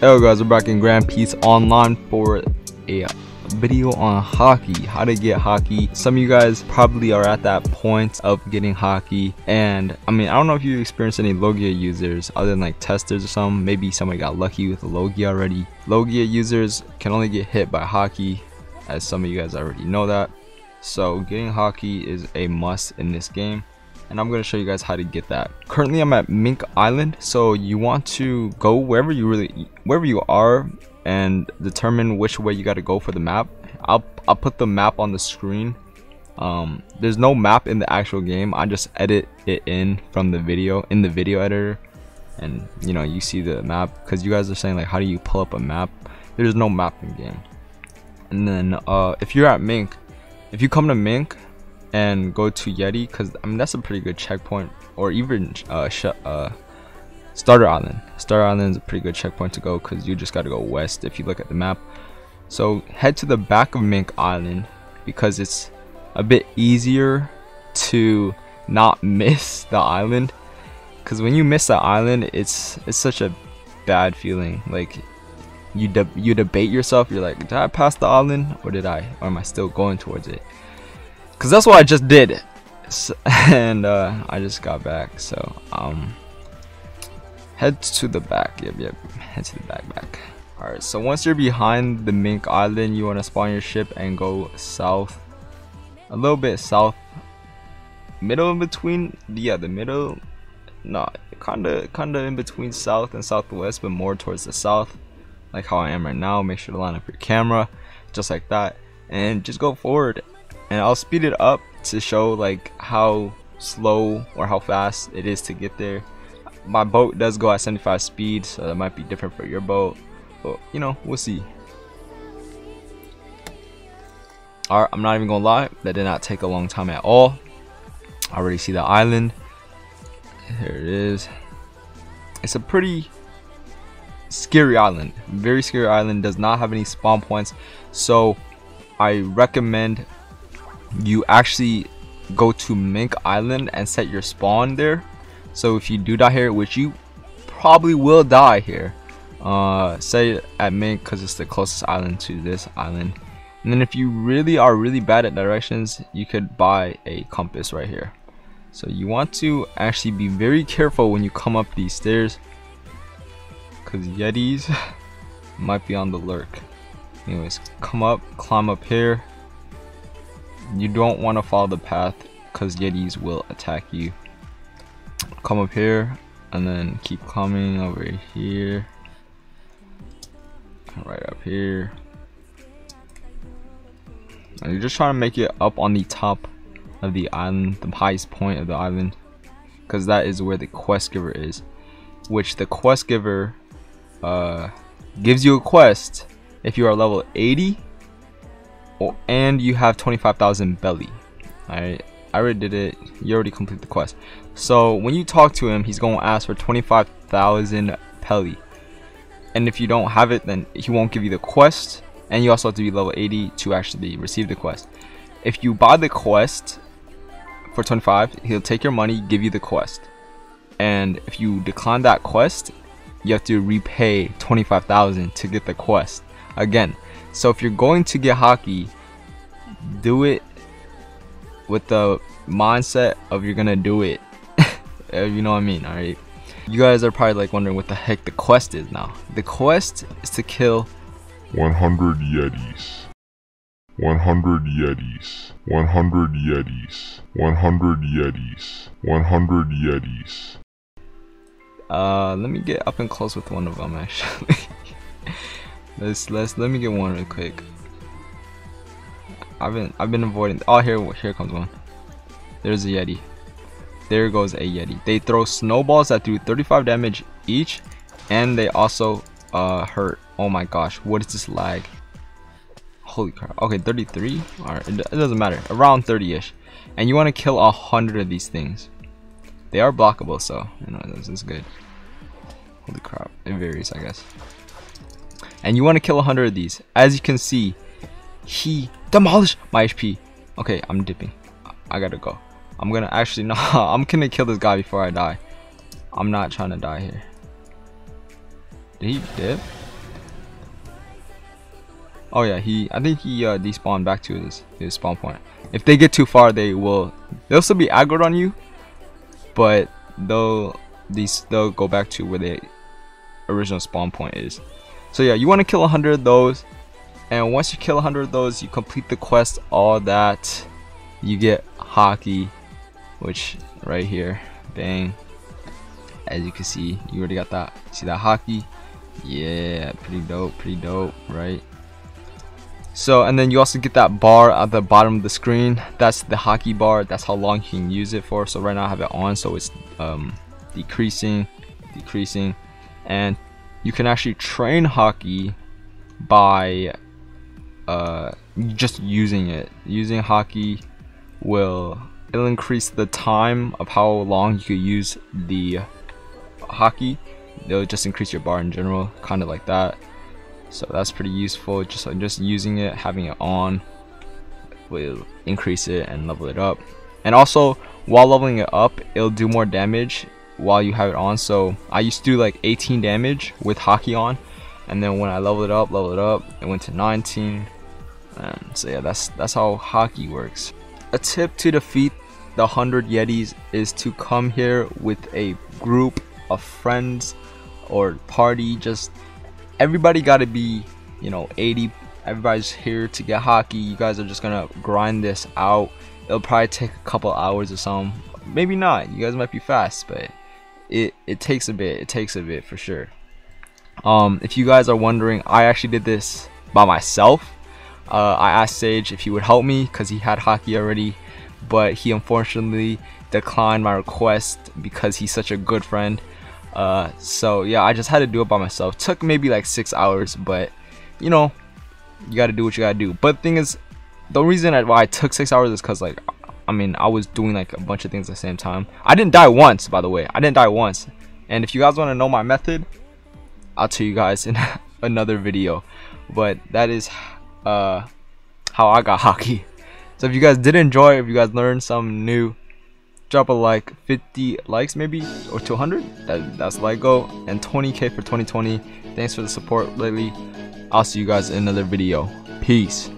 Hello guys, we're back in Grand Piece Online for a video on Haki how to get Haki Some of you guys probably are at that point of getting Haki and I mean I don't know if you experienced any Logia users other than like testers or something. Maybe somebody got lucky with Logia already. Logia users can only get hit by Haki as some of you guys already know that. So getting Haki is a must in this game and I'm going to show you guys how to get that. Currently I'm at Mink Island so you want to go wherever you really wherever you are and determine which way you got to go for the map. I'll, I'll put the map on the screen. Um, there's no map in the actual game. I just edit it in from the video in the video editor and you know you see the map because you guys are saying like how do you pull up a map there's no map in game and then uh, if you're at Mink if you come to Mink and go to Yeti because I mean that's a pretty good checkpoint or even uh, uh, Starter Island. Starter Island is a pretty good checkpoint to go because you just got to go west if you look at the map. So head to the back of Mink Island because it's a bit easier to not miss the island because when you miss the island it's it's such a bad feeling like you de you debate yourself you're like did I pass the island or did I or am I still going towards it because that's what I just did so, and uh, I just got back so um head to the back. Yep yep head to the back back. Alright so once you're behind the mink island you want to spawn your ship and go south a little bit south middle in between yeah the middle no kind of kind of in between south and southwest but more towards the south like how I am right now. Make sure to line up your camera just like that and just go forward and I'll speed it up to show like how slow or how fast it is to get there. My boat does go at 75 speed so that might be different for your boat but you know we'll see. Alright I'm not even gonna lie that did not take a long time at all. I already see the island. There it is. It's a pretty scary island. Very scary island does not have any spawn points. So I recommend you actually go to Mink Island and set your spawn there. So if you do die here, which you probably will die here, uh, it at Mink because it's the closest island to this island. And then if you really are really bad at directions, you could buy a compass right here. So you want to actually be very careful when you come up these stairs because Yetis might be on the lurk. Anyways, come up, climb up here, you don't want to follow the path because yetis will attack you. Come up here and then keep coming over here. Right up here. And you're just trying to make it up on the top of the island the highest point of the island because that is where the quest giver is. Which the quest giver uh, gives you a quest if you are level 80 Oh, and you have 25,000 belly. I I already did it. You already completed the quest. So when you talk to him, he's going to ask for 25,000 pelly. And if you don't have it, then he won't give you the quest. And you also have to be level 80 to actually receive the quest. If you buy the quest for 25, he'll take your money, give you the quest. And if you decline that quest, you have to repay 25,000 to get the quest. Again, so if you're going to get Haki, do it with the mindset of you're gonna do it. you know what I mean, alright? You guys are probably like wondering what the heck the quest is now. The quest is to kill 100 Yetis. 100 Yetis. 100 Yetis. 100 Yetis. 100 Yetis. Uh, let me get up and close with one of them actually. Let's let's let me get one real quick. I've been I've been avoiding. Oh, here here comes one. There's a Yeti. There goes a Yeti. They throw snowballs that do 35 damage each, and they also uh hurt. Oh my gosh, what is this lag? Holy crap. Okay, 33. All right, it, it doesn't matter. Around 30ish, and you want to kill a hundred of these things. They are blockable, so you know this is good. Holy crap, it varies, I guess and you want to kill 100 of these as you can see he demolished my HP okay I'm dipping I gotta go I'm gonna actually no I'm gonna kill this guy before I die I'm not trying to die here did he dip Oh yeah, he. I think he uh, despawned back to his his spawn point. If they get too far, they will. They'll still be aggroed on you, but they'll these they'll go back to where the original spawn point is. So yeah, you want to kill 100 of those, and once you kill 100 of those, you complete the quest. All that, you get Haki, which right here, bang. As you can see, you already got that. See that Haki? Yeah, pretty dope, pretty dope, right? So, and then you also get that bar at the bottom of the screen. That's the Haki bar. That's how long you can use it for. So right now I have it on, so it's um, decreasing, decreasing. And you can actually train Haki by uh, just using it. Using Haki will it'll increase the time of how long you could use the Haki. It'll just increase your bar in general, kind of like that so that's pretty useful just like just using it having it on will increase it and level it up and also while leveling it up it'll do more damage while you have it on so I used to do like 18 damage with Haki on and then when I leveled it up leveled it up it went to 19 and so yeah that's that's how Haki works a tip to defeat the 100 yetis is to come here with a group of friends or party just everybody got to be, you know, 80. Everybody's here to get Haki. You guys are just gonna grind this out. It'll probably take a couple hours or something. Maybe not. You guys might be fast, but it it takes a bit. It takes a bit for sure. Um, if you guys are wondering, I actually did this by myself. Uh, I asked Sage if he would help me because he had Haki already, but he unfortunately declined my request because he's such a good friend. Uh, so yeah, I just had to do it by myself. Took maybe like six hours, but you know, you got to do what you got to do. But the thing is, the reason why I took six hours is because like, I mean, I was doing like a bunch of things at the same time. I didn't die once, by the way. I didn't die once. And if you guys want to know my method, I'll tell you guys in another video. But that is uh, how I got Haki. So if you guys did enjoy, if you guys learned something new, drop a like 50 likes maybe or 200 that, that's like go and 20k for 2020 thanks for the support lately i'll see you guys in another video peace